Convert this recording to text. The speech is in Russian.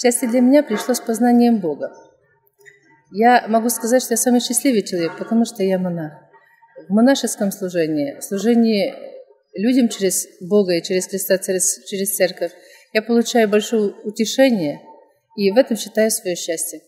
Счастье для меня пришло с познанием Бога. Я могу сказать, что я самый счастливый человек, потому что я монах. В монашеском служении, в служении людям через Бога и через Христа, через, через Церковь, я получаю большое утешение и в этом считаю свое счастье.